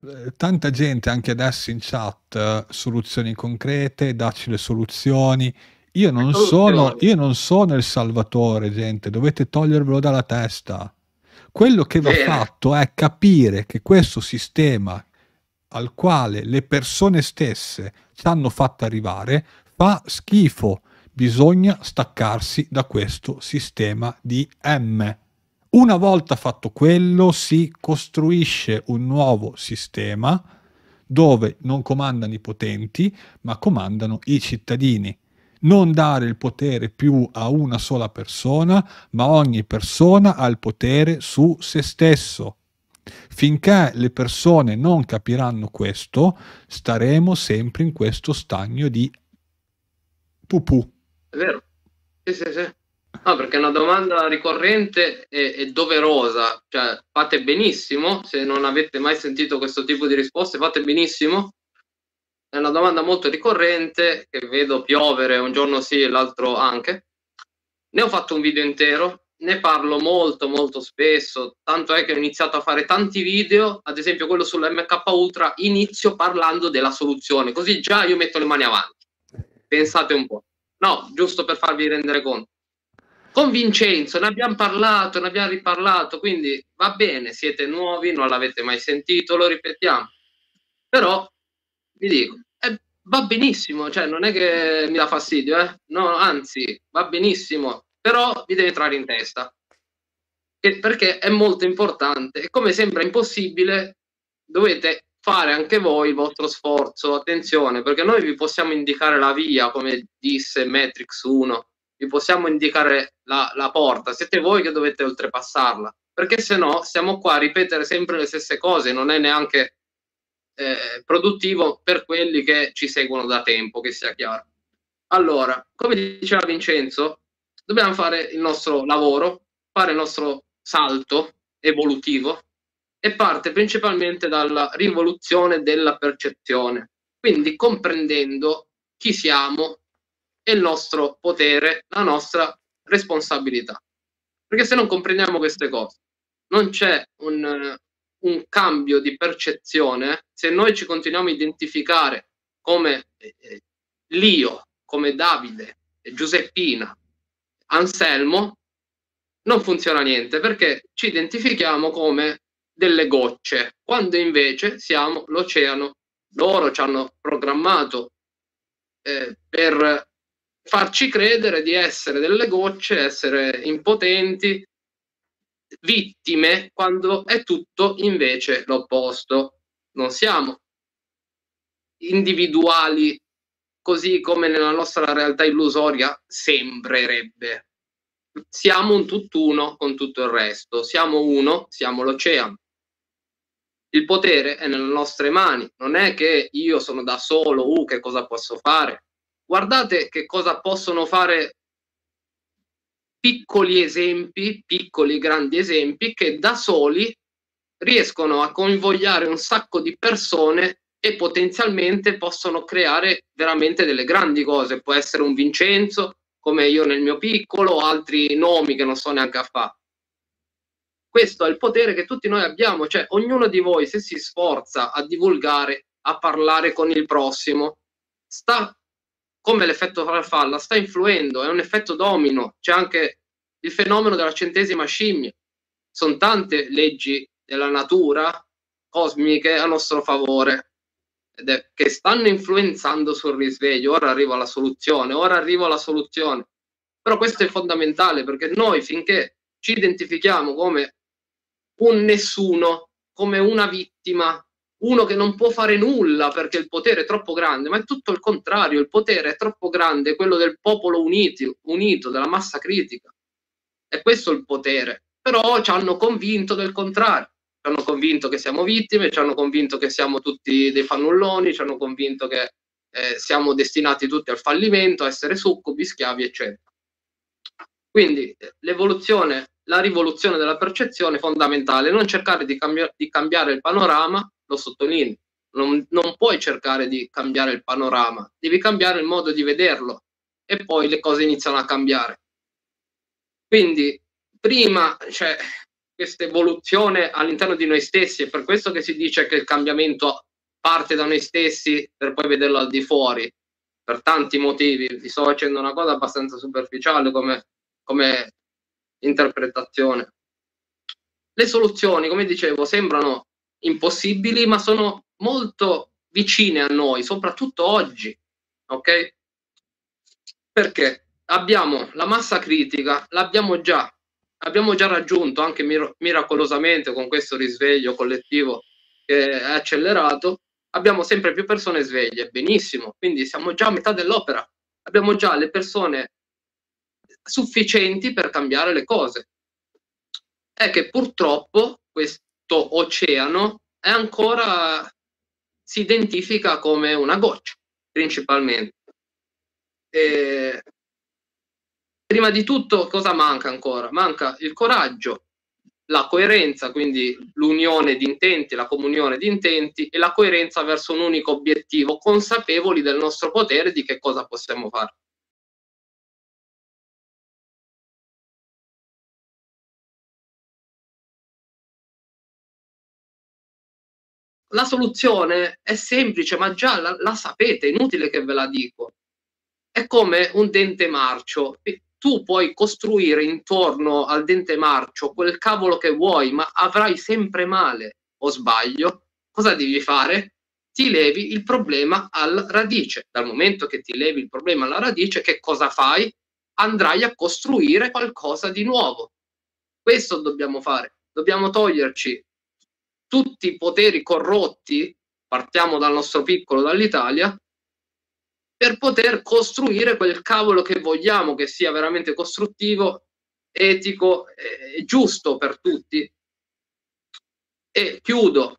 Eh, tanta gente anche adesso in chat, eh, soluzioni concrete, dacci le soluzioni. Io non, sono, io non sono il salvatore, gente, dovete togliervelo dalla testa. Quello che va fatto è capire che questo sistema al quale le persone stesse ci hanno fatto arrivare fa schifo. Bisogna staccarsi da questo sistema di M. Una volta fatto quello, si costruisce un nuovo sistema dove non comandano i potenti, ma comandano i cittadini. Non dare il potere più a una sola persona, ma ogni persona ha il potere su se stesso. Finché le persone non capiranno questo, staremo sempre in questo stagno di pupù. È vero. Sì, sì, sì. No, perché è una domanda ricorrente e, e doverosa. Cioè, fate benissimo, se non avete mai sentito questo tipo di risposte, fate benissimo. È una domanda molto ricorrente che vedo piovere un giorno sì e l'altro anche. Ne ho fatto un video intero, ne parlo molto molto spesso, tanto è che ho iniziato a fare tanti video, ad esempio quello sull'MK Ultra, inizio parlando della soluzione, così già io metto le mani avanti. Pensate un po'. No, giusto per farvi rendere conto. Con Vincenzo ne abbiamo parlato, ne abbiamo riparlato, quindi va bene, siete nuovi, non l'avete mai sentito, lo ripetiamo. Però vi dico, eh, va benissimo, cioè non è che mi dà fastidio, eh? no, anzi, va benissimo, però vi deve entrare in testa. E perché è molto importante e come sembra impossibile, dovete fare anche voi il vostro sforzo, attenzione, perché noi vi possiamo indicare la via, come disse Matrix 1, vi possiamo indicare la, la porta, siete voi che dovete oltrepassarla, perché se no stiamo qua a ripetere sempre le stesse cose, non è neanche eh, produttivo per quelli che ci seguono da tempo, che sia chiaro. Allora, come diceva Vincenzo, dobbiamo fare il nostro lavoro, fare il nostro salto evolutivo e parte principalmente dalla rivoluzione della percezione, quindi comprendendo chi siamo e il nostro potere, la nostra responsabilità. Perché se non comprendiamo queste cose, non c'è un, un cambio di percezione se noi ci continuiamo a identificare come eh, Lio, come Davide, Giuseppina, Anselmo, non funziona niente perché ci identifichiamo come delle gocce, quando invece siamo l'oceano. Loro ci hanno programmato eh, per farci credere di essere delle gocce, essere impotenti, vittime, quando è tutto invece l'opposto. Non siamo individuali così come nella nostra realtà illusoria sembrerebbe. Siamo un tutt'uno con tutto il resto, siamo uno, siamo l'oceano. Il potere è nelle nostre mani, non è che io sono da solo, uh, che cosa posso fare? Guardate che cosa possono fare piccoli esempi, piccoli grandi esempi che da soli riescono a convogliare un sacco di persone e potenzialmente possono creare veramente delle grandi cose. Può essere un Vincenzo, come io nel mio piccolo, o altri nomi che non so neanche a fare. Questo è il potere che tutti noi abbiamo, cioè ognuno di voi se si sforza a divulgare, a parlare con il prossimo, sta come l'effetto farfalla, sta influendo, è un effetto domino, c'è anche il fenomeno della centesima scimmia. Sono tante leggi della natura cosmiche a nostro favore ed è che stanno influenzando sul risveglio. Ora arrivo alla soluzione, ora arrivo alla soluzione. Però questo è fondamentale perché noi finché ci identifichiamo come un nessuno, come una vittima, uno che non può fare nulla perché il potere è troppo grande, ma è tutto il contrario, il potere è troppo grande, quello del popolo uniti, unito, della massa critica. È questo il potere. Però ci hanno convinto del contrario. Ci hanno convinto che siamo vittime, ci hanno convinto che siamo tutti dei fannulloni, ci hanno convinto che eh, siamo destinati tutti al fallimento, a essere succubi, schiavi, eccetera. Quindi l'evoluzione, la rivoluzione della percezione è fondamentale, non cercare di, cambi- di cambiare il panorama, lo sottolineo, non, non puoi cercare di cambiare il panorama, devi cambiare il modo di vederlo e poi le cose iniziano a cambiare. Quindi prima, cioè, questa evoluzione all'interno di noi stessi, è per questo che si dice che il cambiamento parte da noi stessi per poi vederlo al di fuori, per tanti motivi. Vi sto facendo una cosa abbastanza superficiale come, come interpretazione. Le soluzioni, come dicevo, sembrano impossibili, ma sono molto vicine a noi, soprattutto oggi, ok? Perché abbiamo la massa critica, l'abbiamo già, abbiamo già raggiunto anche mir- miracolosamente con questo risveglio collettivo che è accelerato, abbiamo sempre più persone sveglie, benissimo, quindi siamo già a metà dell'opera, abbiamo già le persone sufficienti per cambiare le cose. È che purtroppo questo oceano è ancora si identifica come una goccia, principalmente. E prima di tutto, cosa manca ancora? Manca il coraggio, la coerenza, quindi l'unione di intenti, la comunione di intenti e la coerenza verso un unico obiettivo, consapevoli del nostro potere di che cosa possiamo fare. La soluzione è semplice, ma già la, la sapete, è inutile che ve la dico. È come un dente marcio. Tu puoi costruire intorno al dente marcio quel cavolo che vuoi, ma avrai sempre male. O sbaglio? Cosa devi fare? Ti levi il problema alla radice. Dal momento che ti levi il problema alla radice, che cosa fai? Andrai a costruire qualcosa di nuovo. Questo dobbiamo fare. Dobbiamo toglierci tutti i poteri corrotti, partiamo dal nostro piccolo, dall'Italia, per poter costruire quel cavolo che vogliamo che sia veramente costruttivo, etico e giusto per tutti. E chiudo.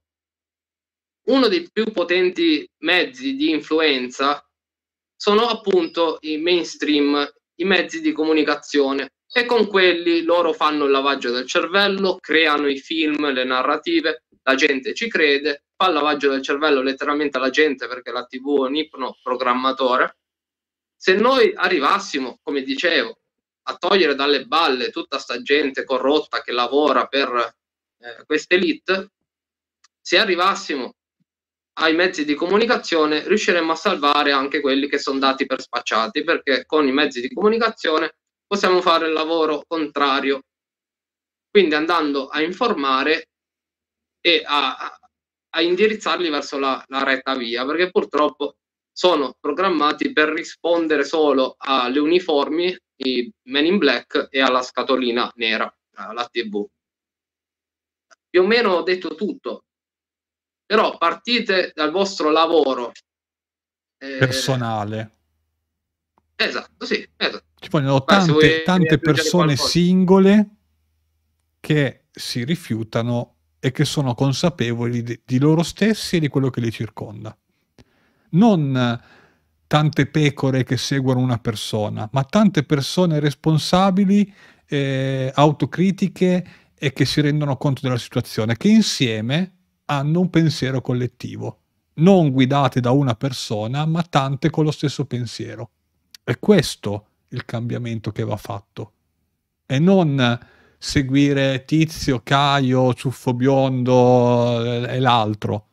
Uno dei più potenti mezzi di influenza sono appunto i mainstream, i mezzi di comunicazione e con quelli loro fanno il lavaggio del cervello, creano i film, le narrative, la gente ci crede, fa il lavaggio del cervello letteralmente alla gente perché la TV è un ipnoprogrammatore. Se noi arrivassimo, come dicevo, a togliere dalle balle tutta sta gente corrotta che lavora per eh, queste elite, se arrivassimo ai mezzi di comunicazione riusciremmo a salvare anche quelli che sono dati per spacciati, perché con i mezzi di comunicazione possiamo fare il lavoro contrario. Quindi andando a informare e a, a indirizzarli verso la, la retta via, perché purtroppo sono programmati per rispondere solo alle uniformi, i Men in Black e alla scatolina nera, alla TV. Più o meno ho detto tutto, però partite dal vostro lavoro eh, personale. Esatto, sì. Esatto. Ci vogliono tante, tante persone singole che si rifiutano e che sono consapevoli di, di loro stessi e di quello che li circonda. Non tante pecore che seguono una persona, ma tante persone responsabili, eh, autocritiche e che si rendono conto della situazione, che insieme hanno un pensiero collettivo, non guidate da una persona, ma tante con lo stesso pensiero. È questo il cambiamento che va fatto. E non seguire Tizio, Caio, Ciuffo Biondo eh, e l'altro,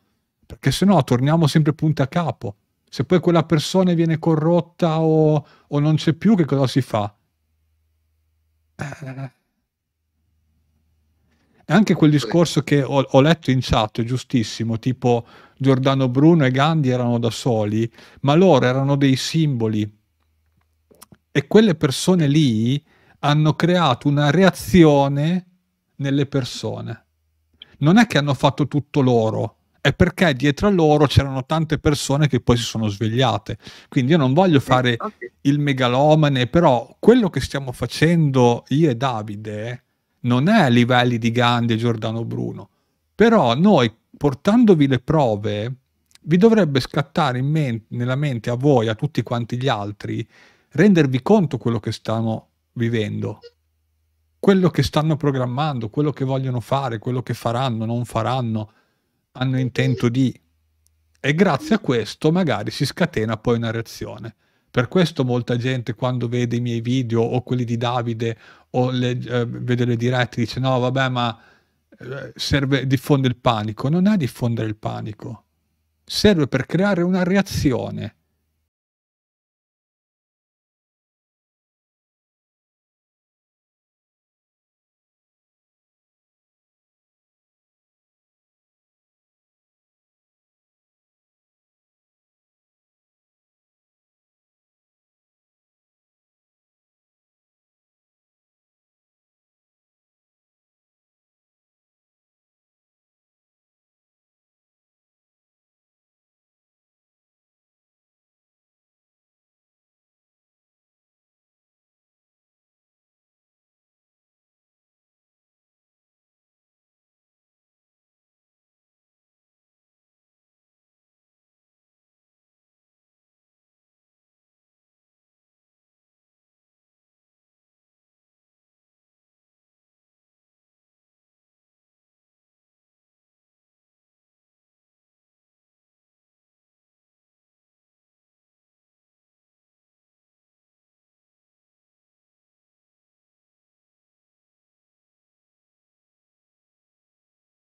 perché se no torniamo sempre punto a capo. Se poi quella persona viene corrotta o, o non c'è più, che cosa si fa? Eh. Anche quel discorso che ho, ho, letto in chat è giustissimo, tipo Giordano Bruno e Gandhi erano da soli, ma loro erano dei simboli. E quelle persone lì hanno creato una reazione nelle persone. Non è che hanno fatto tutto loro, è perché dietro a loro c'erano tante persone che poi si sono svegliate. Quindi io non voglio fare il megalomane, però quello che stiamo facendo io e Davide non è a livelli di Gandhi e Giordano Bruno. Però noi, portandovi le prove, vi dovrebbe scattare in mente, nella mente a voi, a tutti quanti gli altri, rendervi conto quello che stanno vivendo, quello che stanno programmando, quello che vogliono fare, quello che faranno, non faranno, hanno intento di... E grazie a questo magari si scatena poi una reazione. Per questo molta gente quando vede i miei video o quelli di Davide o le, eh, vede le dirette dice no vabbè ma eh, serve diffonde il panico, non è diffondere il panico. Serve per creare una reazione